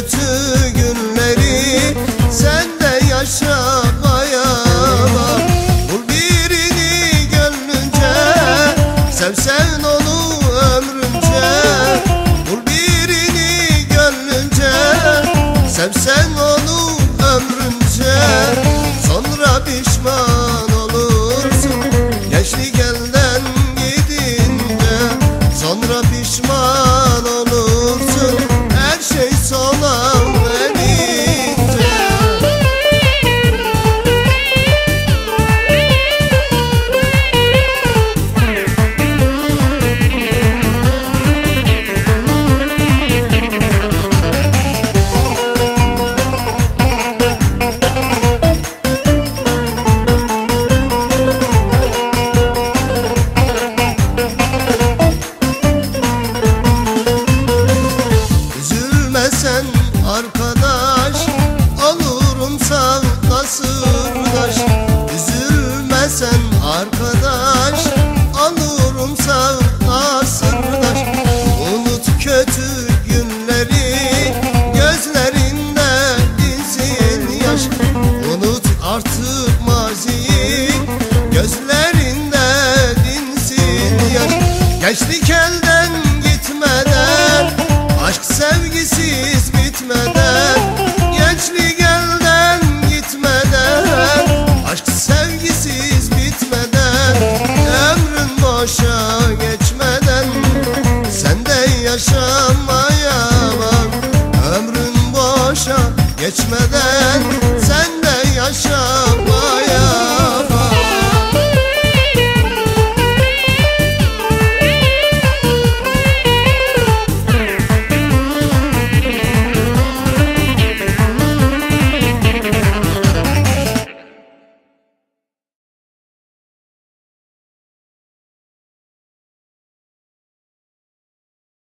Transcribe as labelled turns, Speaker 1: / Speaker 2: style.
Speaker 1: kötü günleri Sen de yaşa bayana Bul birini gönlünce Sev sen onu ömrünce. Bul birini gönlünce Sev sen boşa geçmeden Sen de yaşamaya bak. Ömrün boşa geçmeden.